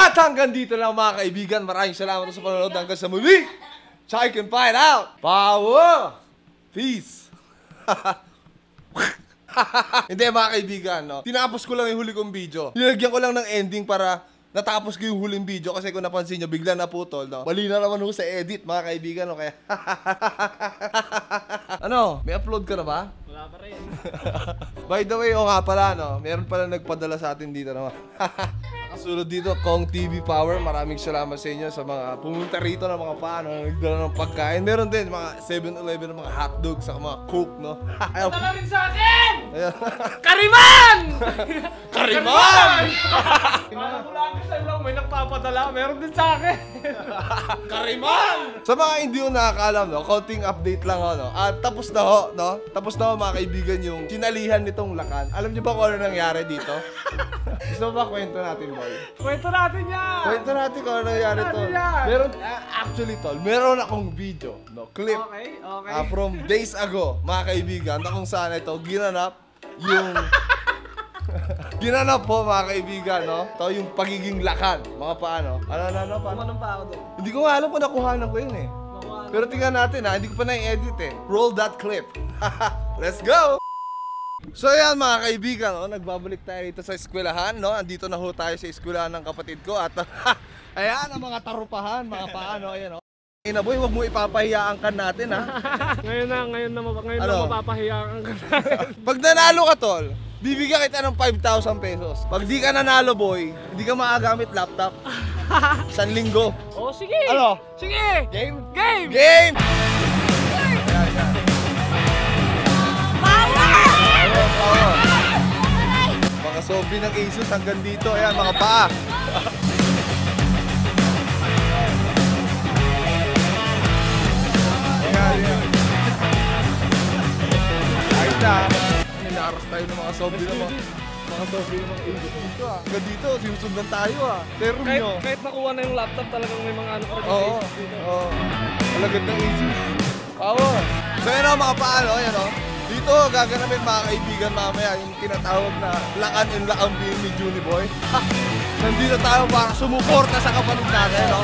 At hanggang dito lang mga kaibigan. Maraming salamat sa panonood hanggang sa muli. Check and find out. Power! Peace! Hindi mga kaibigan, no? Tinapos ko lang yung huli kong video. Nilagyan ko lang ng ending para natapos ko yung huling video kasi kung napansin nyo, bigla naputol, no? Mali na naman ho sa edit, mga kaibigan, no? Kaya... ano? May upload ka na ba? Wala pa rin. By the way, o nga pala, no? Meron pala nagpadala sa atin dito naman. Kasunod dito, Kong TV Power. Maraming salamat sa inyo sa mga pumunta rito ng mga paano, nagdala ng pagkain. Meron din mga 7-Eleven ng mga hotdogs sa mga Coke, no? Tala rin sa akin! Kariman! Kariman! Lang may nagpapadala. Meron din sa akin. Kariman! Sa mga hindi ko nakakaalam, no? Konting update lang, ho, no? At tapos na ho, no? Tapos na ho, mga kaibigan, yung sinalihan nitong lakan. Alam niyo ba kung ano nangyari dito? Gusto ba kwento natin, boy? Kwento natin yan! Kwento natin kung ano nangyari to. yan? Meron, actually, tol, meron akong video, no? Clip. Okay, okay. Ah, from days ago, mga kaibigan, na kung saan ito, ginanap yung... ginanap po, mga kaibigan, no? Ito yung pagiging lakan, mga paano. Ano, ano, ano, paano? Kumanong pa ako doon. Hindi ko nga alam kung nakuhanan ko yun eh. Pero tingnan natin ha, hindi ko pa na-edit eh. Roll that clip. Let's go! So yan mga kaibigan, no? nagbabalik tayo dito sa eskwelahan, no? Andito na ho tayo sa eskwelahan ng kapatid ko at ayan ang mga tarupahan, mga paano, ayan oh. Ina boy, wag mo ipapahiya ang kan natin ha. ngayon na, ngayon na, ngayon Ano? na mapapahiyaan ka na. Pag nanalo ka tol, bibigyan kita ng 5,000 pesos. Pag di ka nanalo boy, hindi ka makagamit laptop. San linggo. oh, sige! Ano? Sige! Game? Game! Game! Mga zombie ng Asus hanggang dito. Ayan, mga paa. Ayan, ayan. Ayos na. Ninaras tayo ng mga zombie ng mga mga zombie ng mga Asus dito ah. Hanggang dito, sinusundan tayo ah. Terror Kahit, nyo. kahit nakuha na yung laptop, talagang may mga ano pa rin Oo. Oo. Alagad ng Asus. Power. So yun o mga paano, yan o. Dito gaganapin mga kaibigan mamaya yung tinatawag na lakan and lakan being ni Juni Boy. Nandito tayo para sumuporta sa kapatid natin, no?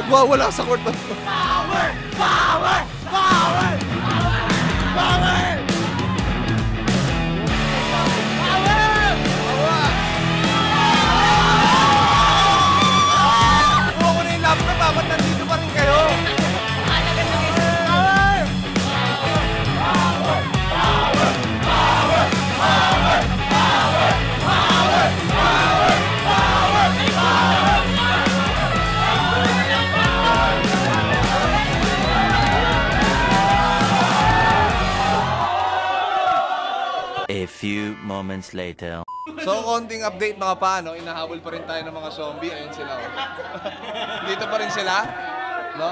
Nagwawala sa court na Power! Power! Power! Power! Power! Moments later. So, konting update mga paano, inahabol pa rin tayo ng mga zombie. Ayun sila. oh. Dito pa rin sila. No?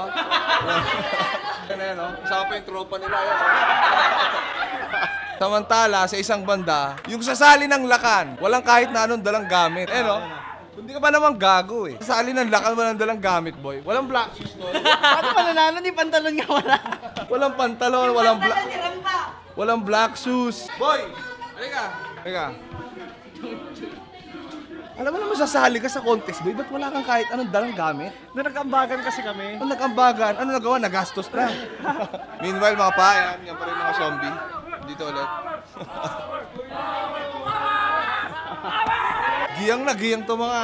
Yan yan, no? Kasama pa yung tropa nila. Yan, oh. Samantala, sa isang banda, yung sasali ng lakan, walang kahit na anong dalang gamit. Eh, no? Hindi ka ba naman gago eh. Sasali ng lakan, walang dalang gamit, boy. Walang black shoes, no? Paano pa nanalo? Di pantalon nga wala. Walang pantalon, walang black... Walang black shoes. Boy! Halika! Halika. Alam mo naman sasali ka sa contest, boy. Ba't wala kang kahit anong dalang gamit? Na nag-ambagan kasi kami. Ano nag-ambagan? Ano nagawa? Nagastos na. Meanwhile, mga pa, yan, yan pa rin mga zombie. Dito ulit. giyang na, giyang to mga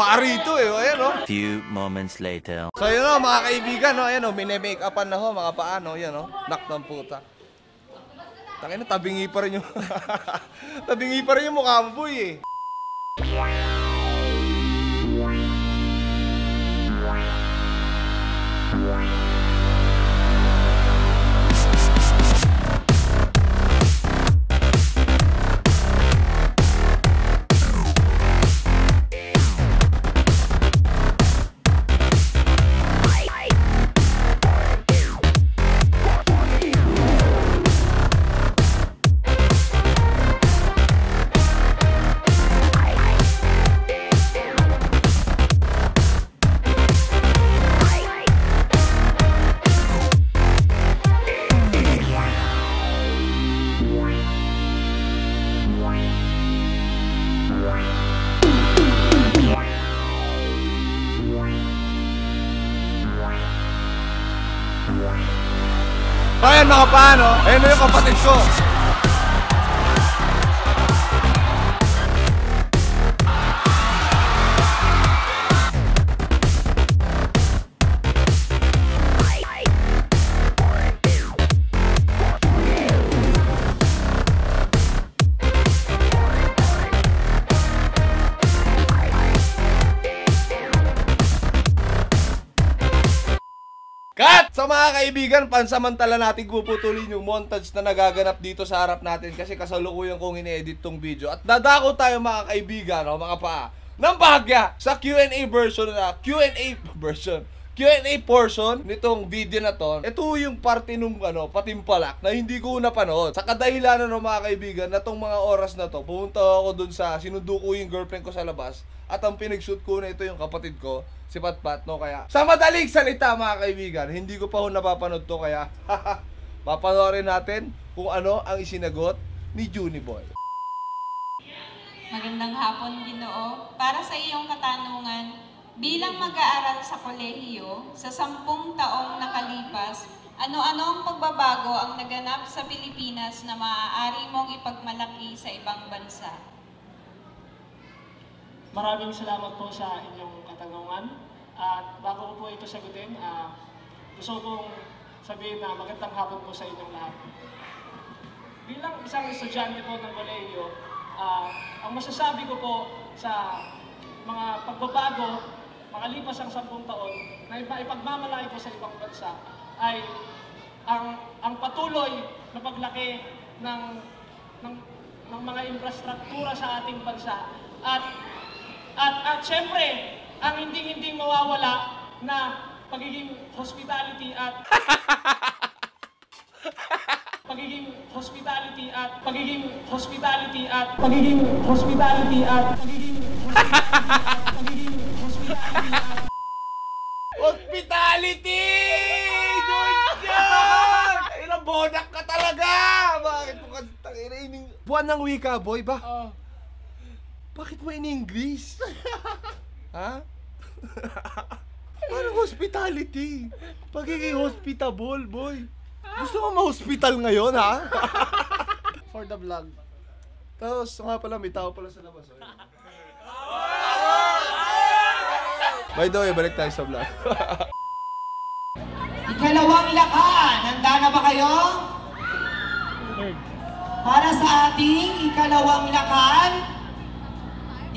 parito eh. Ayan, oh. Few moments later. So, yun o, mga kaibigan, no? Ayan, o, mini-make upan na ho, mga paano, yan, o. Nak ng puta. Tangina, tabingi pa rin yung... tabingi pa rin yung mukha mo, boy, eh. Ayan mga paano, ayan na yung kapatid ko. Mga kaibigan, pansamantala natin puputulin yung montage na nagaganap dito sa harap natin kasi kasalukuyan kong ini-edit tong video. At dadako tayo mga kaibigan, o mga paa, ng bahagya sa Q&A version na, Q&A version, Q&A portion nitong video na to, ito yung parte nung ano, patimpalak na hindi ko napanood. Sa kadahilanan ng mga kaibigan na tong mga oras na to, pumunta ako dun sa, sinundo ko yung girlfriend ko sa labas at ang pinag-shoot ko na ito yung kapatid ko, si Patpat, no? Kaya, sa madaling salita mga kaibigan, hindi ko pa ho napapanood to, kaya, papanoorin natin kung ano ang isinagot ni Juni Boy. Magandang hapon, Ginoo. Para sa iyong katanungan, bilang mag-aaral sa kolehiyo, sa sampung taong nakalipas, ano-ano ang pagbabago ang naganap sa Pilipinas na maaari mong ipagmalaki sa ibang bansa? Maraming salamat po sa inyong katanungan. At bago ko po ito sagutin, ah, gusto kong sabihin na magandang hapon po sa inyong lahat. Bilang isang estudyante po ng kolehiyo, ah, ang masasabi ko po sa mga pagbabago makalipas ang sampung taon na ipa- ipagmamalaki po sa ibang bansa ay ang ang patuloy na paglaki ng ng ng mga infrastruktura sa ating bansa. At at at syempre ang hindi hindi mawawala na pagiging hospitality at pagiging hospitality at pagiging hospitality at pagiging hospitality at pagiging pagiging hospitality at Hospitality! Ilang bonak ka talaga! Bakit mo ka tangina ining... Buwan ng wika, boy, ba? Bakit mo in-English? ha? Parang hospitality. Pagiging hospitable, boy. Gusto mo ma-hospital ngayon, ha? for the vlog. Tapos, nga pala, may tao pala sa labas. Oh. By the way, balik tayo sa vlog. Ikalawang lakan, handa na ba kayo? Para sa ating ikalawang lakan,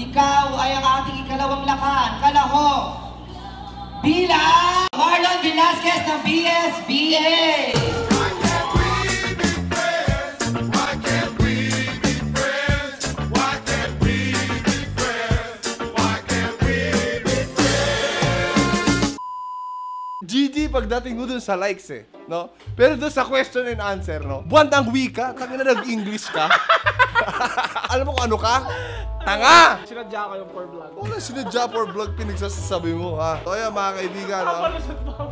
ikaw ay ang ating ikalawang lakan, kalahok. Bilang Marlon Velasquez ng BSBA. Pagdating mo dun sa likes eh, no? Pero dun sa question and answer, no? Buwan ng wika, tangin na nag-English ka. Alam mo kung ano ka? Tanga! Sinadya ko yung for vlog. Wala sinadya for vlog pinagsasabi mo, ha? So yan, mga kaibigan, no? Po.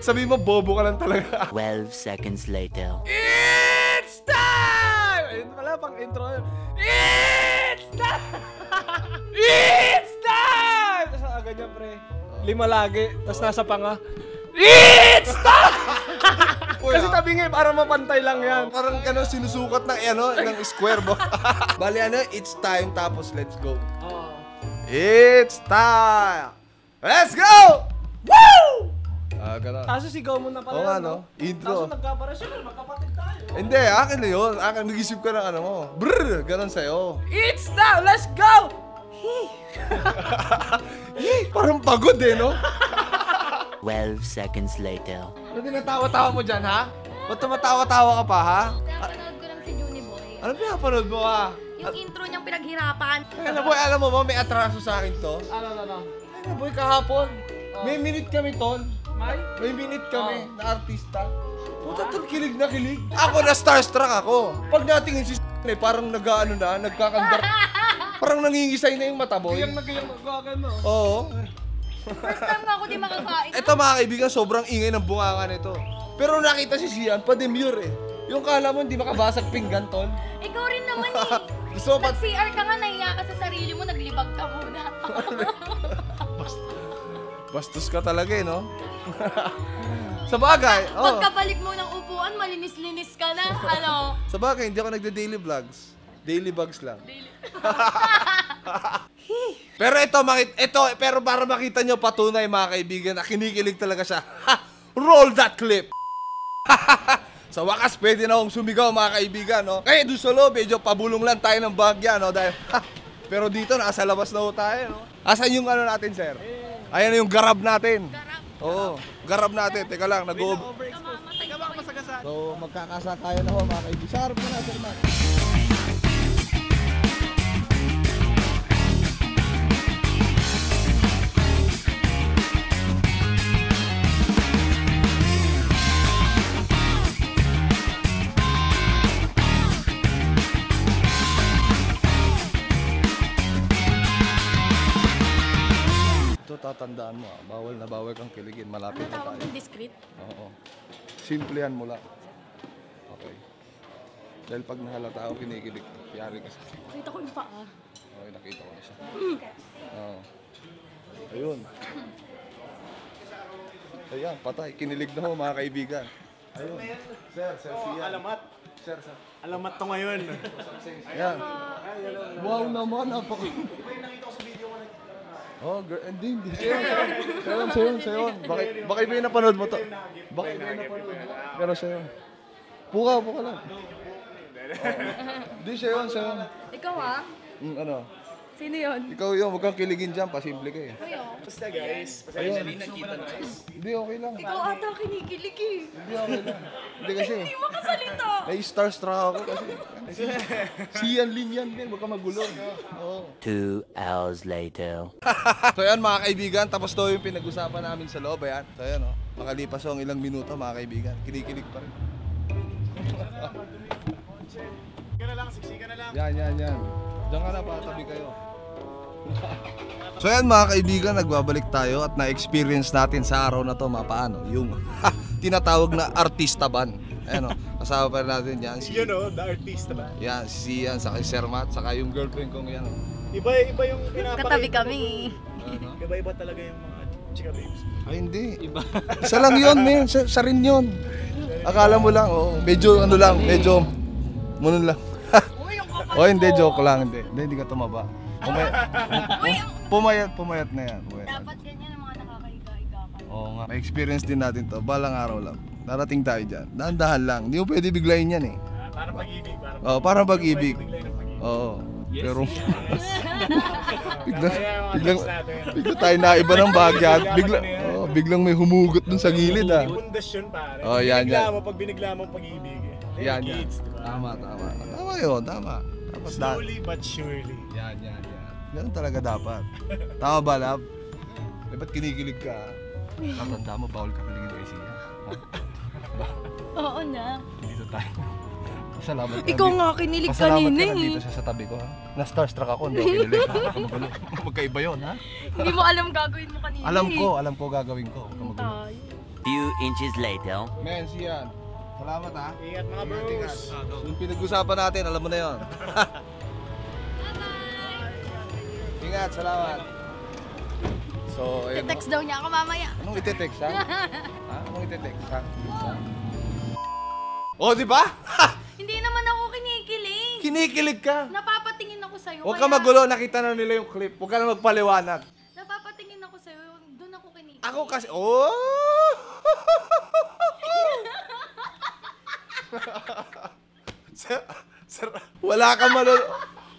Sabi mo, bobo ka lang talaga. 12 seconds later. It's time! Ayun pala, pang intro yun. It's time! It's time! Tapos ganyan, pre. Lima lagi, tapos nasa panga. It's time! Kasi tabi nga, eh, para mapantay lang yan. Parang gano'n sinusukat ng, ano, ng square mo. Bali, ano, it's time, tapos let's go. Oh. It's time! Let's go! Woo! Ah, gano'n. Kaso sigaw mo na pala. Oo nga, yan, no? Intro. Kaso nagkaparasyon, magkapatid tayo. Hindi, akin na yun. Akin, nag-isip ka ng ano mo. Brrr! Ganon sa'yo. It's now! Let's go! Yee! Parang pagod eh, no? 12 seconds later. Ano tinatawa-tawa mo dyan, ha? Ba't tumatawa-tawa ka pa, ha? Pinapanood ko lang si Juni Boy. Ano pinapanood mo, ha? Yung intro niyang pinaghirapan. Ano, boy, alam mo ba, may atraso sa akin to? Ano, ano, ano? Ano, boy, kahapon. May minute kami, tol. May? May minute kami na artista. Puta, tol, kilig na kilig. Ako na starstruck ako. Pag natingin si eh, parang nag-ano na, nagkakandar. parang nangingisay na yung mata, boy. Gayang na gayang nagkagano. Oo. First time nga ako di makakain. Ito mga kaibigan, sobrang ingay ng bunganga nito. Pero nakita si Sian, pa-demure eh. Yung kala mo hindi makabasag pinggan, tol. Ikaw rin naman eh. Gusto mo pa... Nag-CR ka nga, nahiya ka sa sarili mo, naglibag ka muna. Bastos ka talaga eh, no? Sa bagay, oh. Pagkabalik mo ng upuan, malinis-linis ka na. Ano? Sa bagay, hindi ako nagda-daily vlogs. Daily vlogs lang. pero ito, makit ito, pero para makita nyo patunay mga kaibigan na kinikilig talaga siya. Ha! Roll that clip! sa wakas, pwede na akong sumigaw mga kaibigan, no? Kaya doon sa loob, medyo pabulong lang tayo ng bagya, no? Dahil, ha! Pero dito, nasa labas na ho tayo, no? Asan yung ano natin, sir? Ayan na yung garab natin. Garab. Oo, garab natin. Teka lang, nag Kamamatay ka ba? So, magkakasa tayo na ho mga kaibigan. Sa harap mo na, sir Matt. Tatandaan mo ah. Bawal na bawal kang kiligin. Malapit Ano na tawag tayo. ng discreet? Oo. Simplehan mo lang. Okay. Dahil pag nahalata ako kinikilig, yari ka sa Kita ko yung paa. Okay, nakita ko na siya. Oo. Ayun. Ayan, patay. Kinilig na ho mga kaibigan. Ayun. Sir, sir, siya. Alamat. Sir, sir. Alamat to ngayon. Ayan. Wow naman, napaka... Oh, girl, hindi, hindi. Sayon, sayon, sayon, sayon. Bakit, bakit ba yung napanood mo to? Bakit ba yung napanood mo? Pero sayon. Puka, puka lang. Hindi, sayon, sayon. Ikaw ah? Mm, ano? Sino yun? Ikaw yun, huwag kang kiligin dyan, pasimple ka eh. Kayo. Basta guys. Ayun. Hindi, okay lang. Ikaw ata kinikilig eh. Hindi, okay lang. Hindi kasi, Hindi makasalita. may starstruck ako kasi. Si, Yan Lin yan, din, huwag ka magulo. Oo. Two hours later. So yan mga kaibigan, tapos daw yung pinag-usapan namin sa loob, ayan. So yan oh, makalipas ang ilang minuto mga kaibigan, kinikilig pa rin. Siksika na lang, siksika na lang. Yan, yan, yan. Diyan ka na, patabi kayo. So yan mga kaibigan, nagbabalik tayo at na-experience natin sa araw na to, mapaano, yung ha, tinatawag na artista ban. Ayan o, kasama pa rin natin yan, si, Yun o, the artist ba? yan, si Ian, saka si Sir Matt, saka yung girlfriend kong yan. oh. Iba, iba yung pinapakita. Katabi kami. Ano? Iba-iba talaga yung mga chika babes. Ay, hindi. Iba. Isa lang yun, men. Sa, sa rin yun. Akala mo lang, oh. Medyo, ano lang, medyo, munon lang. oh, hindi, joke lang. Hindi, hindi, hindi ka tumaba. Pumayat, pumayat, pumayat na yan. Pumayat. Dapat ganyan ang mga nakakahiga-higa ka. Oo nga. May experience din natin to. Balang araw lang. Darating tayo dyan. Dahan-dahan lang. Hindi mo pwede biglayin yan eh. Ah, Parang pag-ibig. Parang Oo, parang pag-ibig. Bigla. Oo. Pero, bigla, natin. bigla tayo na iba ng bagyat. Bigla, oh, biglang may humugot dun sa gilid ah. Pundasyon pare. Oh, yan, binigla yan. mo, pag binigla mo pag-ibig eh. Yan, yan. Tama, tama. Tama yun, tama. Dapat da- Slowly but surely. Yan, yan. Ganun talaga dapat. Tama ba, love? Eh, ba't kinikilig ka? Tatanda mo, bawal ka kiligin kay Sia. Ha? Oo na. Dito tayo. Salamat ka. Ikaw nga kinilig Pasalamat kanina ka eh. nandito siya sa tabi ko, ha? Na-starstruck ako, hindi ako kinilig. Ka. Magkaiba yun, ha? Hindi mo alam gagawin mo kanina Alam eh. ko, alam ko gagawin ko. Huwag ka magulo. Tayo. Few inches later. Men, Sian. Salamat, ha? Ingat mga bros. Yung pinag-usapan natin, alam mo na yun. Ingat, salamat. So, ayun. Text daw niya ako mamaya. Anong ite-text, ha? ha? Anong ite-text, ha? Oh, di ba? Hindi naman ako kinikilig. Kinikilig ka. Napapatingin ako sa'yo. Huwag ka kaya- magulo, nakita na nila yung clip. Huwag ka na magpaliwanag. Napapatingin ako sa'yo. Doon ako kinikilig. Ako kasi, oh! sir, sir, wala kang malolo,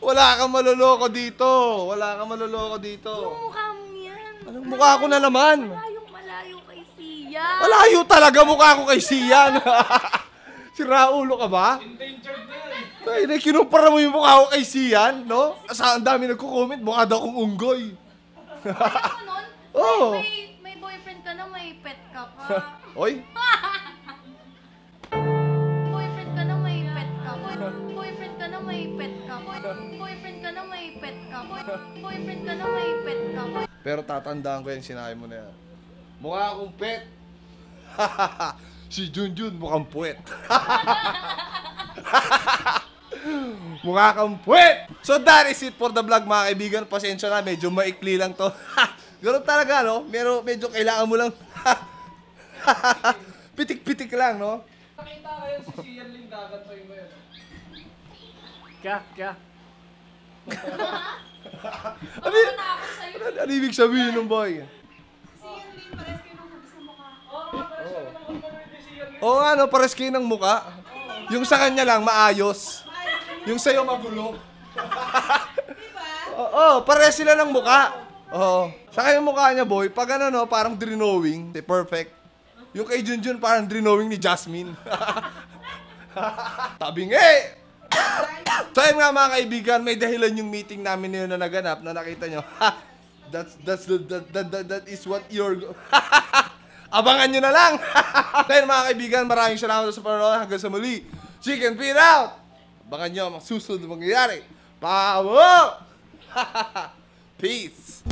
wala kang maloloko dito. Wala kang maloloko dito. Yung mukha mo yan. Anong mukha ko na naman? Malayong malayo kay Sia. Malayo talaga mukha ko kay Sian. si Raulo ka ba? Endangered na yan. Ay, kinumpara mo yung mukha ko kay Sian, no? Sa ang dami nagko-comment, mukha daw kong unggoy. Ano nun? Oo. May, may boyfriend ka na, may pet ka pa. Oy, may pet ka. Boy- boyfriend ka na, may pet ka. Boy- boyfriend ka na, may pet ka. Pero tatandaan ko yung sinabi mo na yan. Mukha akong pet. si Junjun mukhang puwet. Mukha kang puwet! So that is it for the vlog mga kaibigan. Pasensya na, medyo maikli lang to. Ganun talaga, no? Pero medyo kailangan mo lang pitik-pitik lang, no? Nakita ko yun si Sian Ling gagantoy mo yun. Kya, kya. Ano, y- ano, ano ibig sabihin ng boy? Oo nga, no, pares kayo ng muka. Yung sa kanya lang, maayos. Yung sa'yo, magulo. Oo, pares sila ng muka. Oo. Sa kanya mukha niya, boy, pag ano, no, parang di perfect. Yung kay Junjun, parang drawing ni Jasmine. Tabing eh! So ayun nga mga kaibigan, may dahilan yung meeting namin na yun na naganap na nakita nyo. that's, that's, the, that, that, that, is what you're... Abangan nyo na lang! Dahil mga kaibigan, maraming salamat sa panonood hanggang sa muli. Chicken Feed out! Abangan nyo ang susunod na mangyayari. Pabo! Peace!